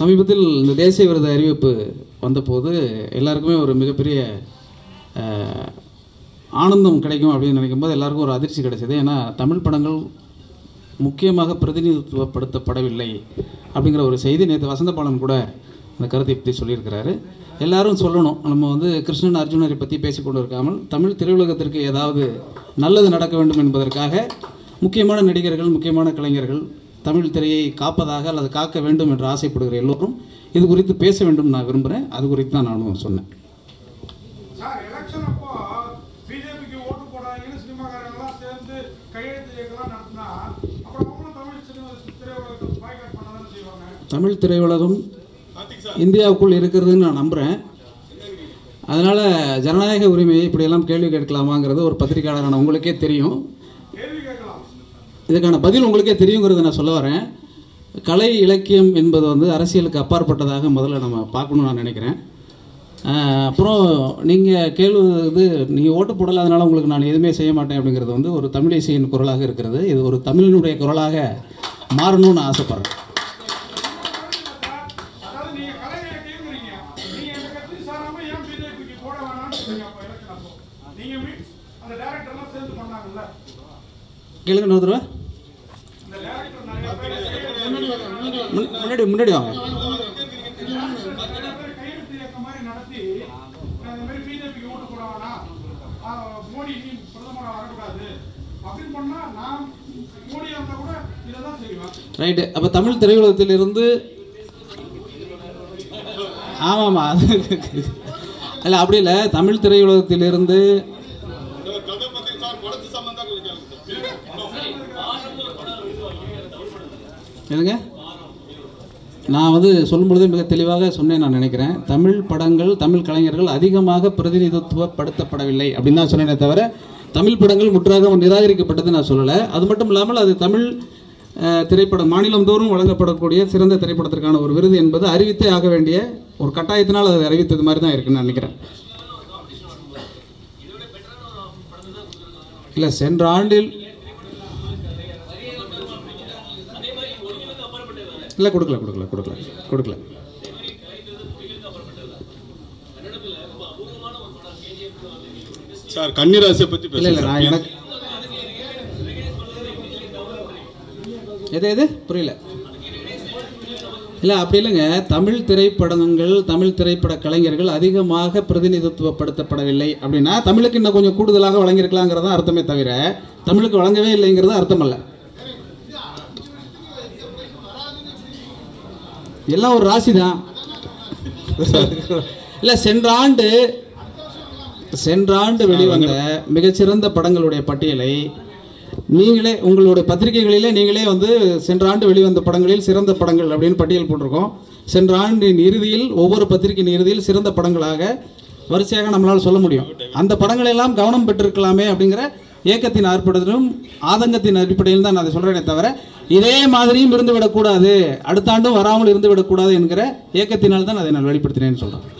சமீபத்தில் இந்த தேசிய விருது அறிவிப்பு வந்தபோது எல்லாருக்குமே ஒரு மிகப்பெரிய ஆனந்தம் கிடைக்கும் அப்படின்னு நினைக்கும்போது எல்லாருக்கும் ஒரு அதிர்ச்சி கிடைச்சது. ஏன்னா தமிழ் படங்கள் முக்கியமாக பிரதிநிதித்துவப்படுத்தப்படவில்லை அப்படிங்கிற ஒரு செய்தி நேற்று வசந்தபாலன் கூட அந்த கருத்தை பற்றி சொல்லியிருக்கிறாரு. எல்லாரும் சொல்லணும். நம்ம வந்து கிருஷ்ணன் அர்ஜுனரை பற்றி பேசிக்கொண்டு இருக்காமல் தமிழ் திரையுலகத்திற்கு ஏதாவது நல்லது நடக்க வேண்டும் என்பதற்காக முக்கியமான நடிகர்கள் முக்கியமான கலைஞர்கள் தமிழ் திரையை காப்பதாக அல்லது காக்க வேண்டும் என்று ஆசைப்படுகிற எல்லோரும் இது குறித்து பேச வேண்டும் நான் விரும்புகிறேன் அது குறித்து தான் நானும் சொன்னேன். தமிழ் திரையுலகம் இந்தியாவுக்குள் இருக்கிறதுன்னு நான் நம்புகிறேன் அதனால் ஜனநாயக உரிமையை இப்படியெல்லாம் கேள்வி கேட்கலாமாங்கிறது ஒரு பத்திரிகையாளரான உங்களுக்கே தெரியும். இதுக்கான பதில் உங்களுக்கே தெரியுங்கிறத நான் சொல்ல வரேன். கலை இலக்கியம் என்பது வந்து அரசியலுக்கு அப்பாற்பட்டதாக முதல்ல நம்ம பார்க்கணும்னு நான் நினைக்கிறேன். அப்புறம் நீங்கள் கேள்வி இது நீங்கள் ஓட்டு போடல அதனால் உங்களுக்கு நான் எதுவுமே செய்ய மாட்டேன் அப்படிங்கிறது வந்து ஒரு தமிழிசையின் குரலாக இருக்கிறது. இது ஒரு தமிழினுடைய குரலாக மாறணும்னு நான் ஆசைப்பட்றேன். நீங்க அந்த சேர்ந்து பண்ணாங்கல்ல? கேளுங்க இன்னொரு தடவை. முன்னாடி முன்னாடி வாங்க. ரைட்டு அப்போ தமிழ் திரையுலகத்திலிருந்து ஆமாம். ஆமாம் அது இல்லை அப்படி இல்லை. தமிழ் திரையுலகத்திலிருந்து என்னங்க? நான் வந்து சொல்லும்பொழுது மிக தெளிவாக சொன்னேன் நான் நினைக்கிறேன். தமிழ் படங்கள் தமிழ் கலைஞர்கள் அதிகமாக பிரதிநிதித்துவப்படுத்தப்படவில்லை அப்படின்னு தான் சொன்னேனே தவிர தமிழ் படங்கள் முற்றாக நிராகரிக்கப்பட்டது நான் சொல்லலை. அது மட்டும் இல்லாமல் அது தமிழ் திரைப்படம் மாநிலந்தோறும் வழங்கப்படக்கூடிய சிறந்த திரைப்படத்திற்கான ஒரு விருது என்பது அறிவித்தே ஆக வேண்டிய ஒரு கட்டாயத்தினால் அது அறிவித்தது மாதிரி தான் இருக்குன்னு நினைக்கிறேன். இல்லை சென்ற ஆண்டில் இல்லை கொடுக்கல கொடுக்கல கொடுக்கல கொடுக்கல. சார் கன்னிராசியை பத்தி இல்லை இல்லை நான் எனக்கு எது எது? புரியல. இல்லை அப்படி இல்லைங்க. தமிழ் திரைப்படங்கள் தமிழ் திரைப்பட கலைஞர்கள் அதிகமாக பிரதிநிதித்துவப்படுத்தப்படவில்லை அப்படின்னா தமிழுக்கு இன்னும் கொஞ்சம் கூடுதலாக வழங்கியிருக்கலாங்கிறது தான் அர்த்தமே தவிர தமிழுக்கு வழங்கவே இல்லைங்கிறது அர்த்தமல்ல. எல்லாம் ஒரு ராசி தான். இல்லை சென்ற ஆண்டு சென்ற ஆண்டு வெளிவந்த மிகச்சிறந்த படங்களுடைய பட்டியலை நீங்களே உங்களுடைய பத்திரிகைகளிலே நீங்களே வந்து சென்ற ஆண்டு வெளிவந்த படங்களில் சிறந்த படங்கள் அப்படின்னு பட்டியல் போட்டிருக்கோம். சென்ற ஆண்டின் இறுதியில் ஒவ்வொரு பத்திரிகையின் இறுதியில் சிறந்த படங்களாக வரிசையாக நம்மளால் சொல்ல முடியும். அந்த படங்கள் எல்லாம் கவனம் பெற்றிருக்கலாமே அப்படிங்கிற ஏக்கத்தின் ஆர்ப்பாட்டத்திலும் ஆதங்கத்தின் அடிப்படையில் தான் நான் அதை சொல்கிறேனே தவிர இதே மாதிரியும் இருந்து விடக்கூடாது அடுத்த ஆண்டும் வராமல் இருந்து விடக்கூடாது என்கிற ஏக்கத்தினால் தான் அதை நான் வெளிப்படுத்தினேன்னு சொல்கிறேன்